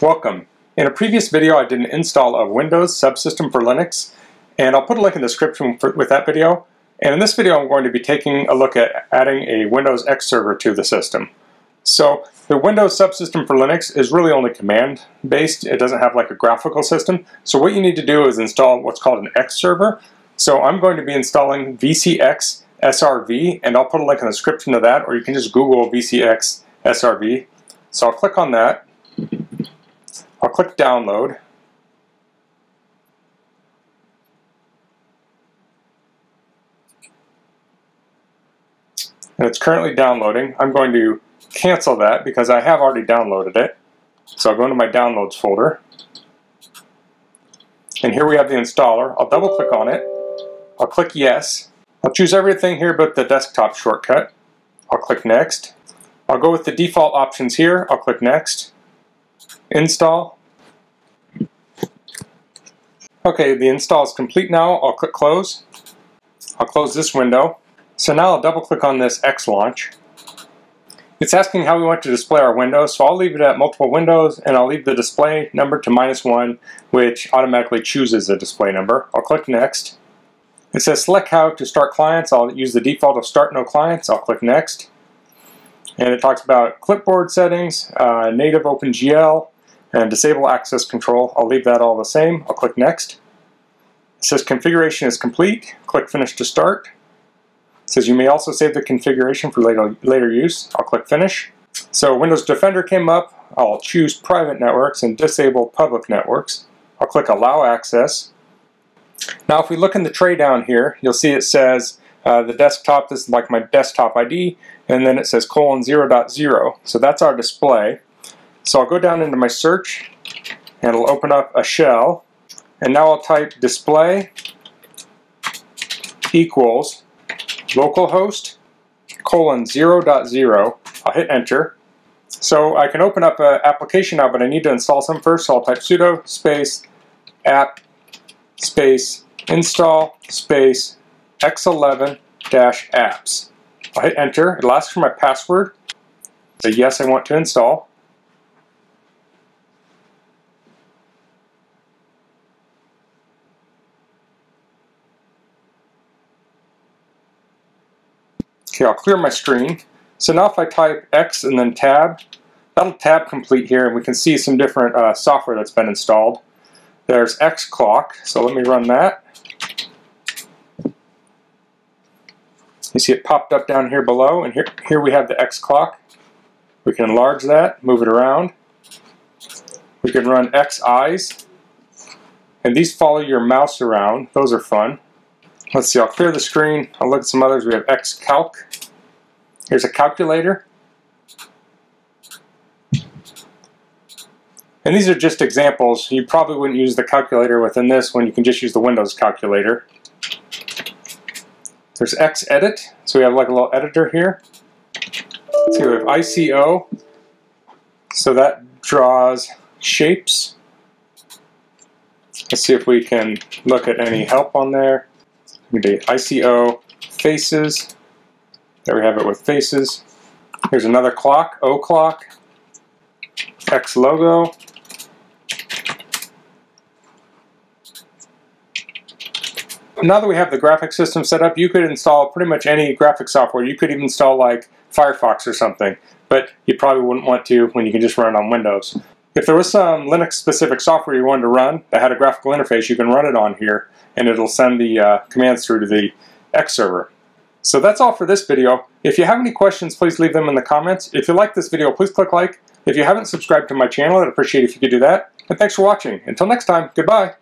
Welcome. In a previous video I did an install of Windows Subsystem for Linux and I'll put a link in the description for, with that video. And in this video I'm going to be taking a look at adding a Windows X server to the system. So the Windows Subsystem for Linux is really only command based. It doesn't have like a graphical system. So what you need to do is install what's called an X server. So I'm going to be installing VCX SRV and I'll put a link in the description to that or you can just Google VCX SRV. So I'll click on that I'll click download. And it's currently downloading. I'm going to cancel that because I have already downloaded it. So I'll go into my downloads folder. And here we have the installer. I'll double click on it. I'll click yes. I'll choose everything here but the desktop shortcut. I'll click next. I'll go with the default options here. I'll click next install. Okay, the install is complete now. I'll click close. I'll close this window. So now I'll double click on this X launch. It's asking how we want to display our windows, so I'll leave it at multiple windows and I'll leave the display number to minus one, which automatically chooses a display number. I'll click next. It says select how to start clients. I'll use the default of start no clients. I'll click next. And it talks about clipboard settings, uh, native OpenGL, and disable access control. I'll leave that all the same. I'll click next. It says configuration is complete. Click finish to start. It says you may also save the configuration for later, later use. I'll click finish. So Windows Defender came up. I'll choose private networks and disable public networks. I'll click allow access. Now if we look in the tray down here, you'll see it says uh, the desktop, this is like my desktop ID, and then it says colon 0.0. So that's our display. So I'll go down into my search and it'll open up a shell and now I'll type display equals localhost colon 0.0. .0. I'll hit enter. So I can open up an application now, but I need to install some first, so I'll type sudo space apt space install space x11 dash apps. I'll hit enter. It'll ask for my password. Say yes, I want to install. Okay, I'll clear my screen. So now if I type X and then tab, that'll tab complete here and we can see some different uh, software that's been installed. There's X clock, so let me run that. You see it popped up down here below, and here, here we have the X clock. We can enlarge that, move it around. We can run X eyes, and these follow your mouse around. Those are fun. Let's see, I'll clear the screen. I'll look at some others. We have Xcalc. Here's a calculator. And these are just examples. You probably wouldn't use the calculator within this when you can just use the Windows calculator. There's Xedit, so we have like a little editor here. So we have ICO, so that draws shapes. Let's see if we can look at any help on there. Do ICO faces. There we have it with faces. Here's another clock, O clock. X logo. Now that we have the graphic system set up, you could install pretty much any graphic software. You could even install like Firefox or something, but you probably wouldn't want to when you can just run it on Windows. If there was some Linux specific software you wanted to run that had a graphical interface, you can run it on here and it'll send the uh, commands through to the X server. So that's all for this video. If you have any questions, please leave them in the comments. If you like this video, please click like. If you haven't subscribed to my channel, I'd appreciate if you could do that. And thanks for watching. Until next time, goodbye.